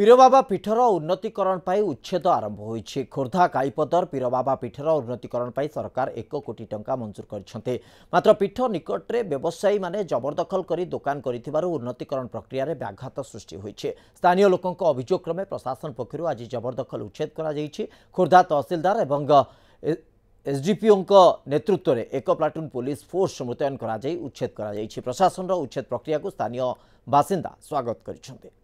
পীরবাবা পীঠর উন্নতিকরণ পাই উচ্ছেদ আরম্ভ হয়েছে খোর্ধা কাইপদর পীরবাবা পীঠর উন্নতিকরণ পাই সরকার এক কোটি টাকা মঞ্জুর করেছেন মাত্র পীঠ নিকটে ব্যবসায়ী মানে জবরদখল করে দোকান করে উন্নতিকরণ প্রক্রিয়ায় ব্যাঘাত সৃষ্টি হয়েছে স্থানীয় লোক অভিযোগ ক্রমে প্রশাসন পক্ষ আজ জবরদখল উচ্ছেদ করা খোর্ধা তহসিলদার এবং এসডিপিও নেতৃত্বের এক প্লাটুন পুলিশ ফোর্স মোতায়ন করা উচ্ছেদ করা প্রশাসনর উচ্ছেদ প্রক্রিয়া স্থানীয় বাসিন্দা স্বাগত করেছেন